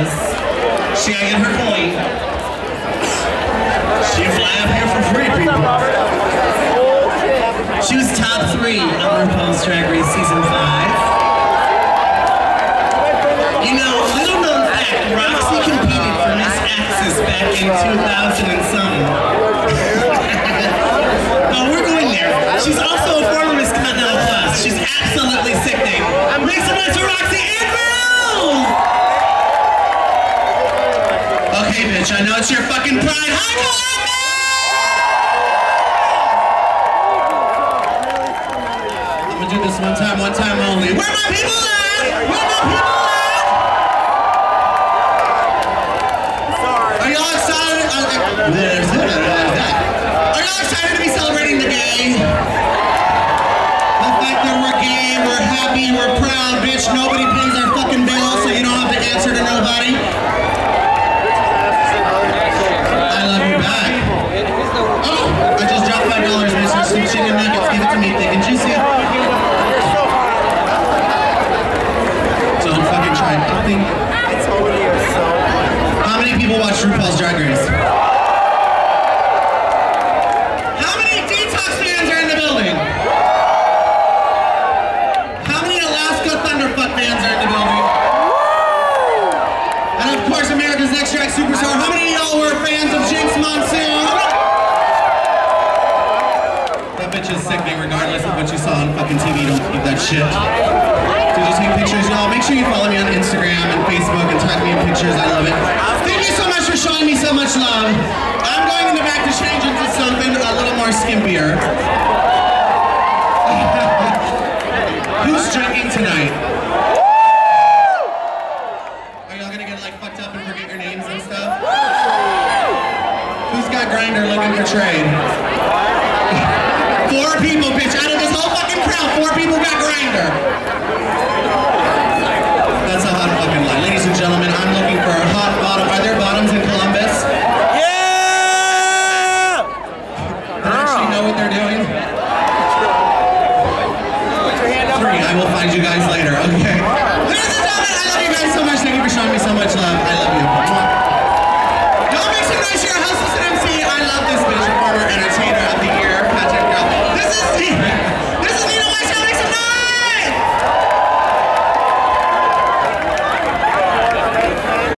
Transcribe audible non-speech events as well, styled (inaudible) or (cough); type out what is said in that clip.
was she got her point. She fly up here for free, people. She was top three on RuPaul's Drag Race Season 5. You know, little known fact, Roxxxy competed for Miss Axis back in 2000 and something. One time, one time. Shit. So just take pictures, y'all. Make sure you follow me on Instagram and Facebook and tag me in pictures. I love it. Thank you so much for showing me so much love. I'm going in the back to change into something a little more skimpier. (laughs) Who's drinking tonight? Are y'all gonna get like fucked up and forget your names and stuff? Who's got Grindr looking for trade? (laughs) Four people, bitch. Out of this whole fucking crowd, four people got Grindr. That's a hot fucking lie. Ladies and gentlemen, I'm looking for a hot bottom. Are there bottoms in Columbus? Yeah! That actually know what they're doing? Three. I will find you guys later, okay?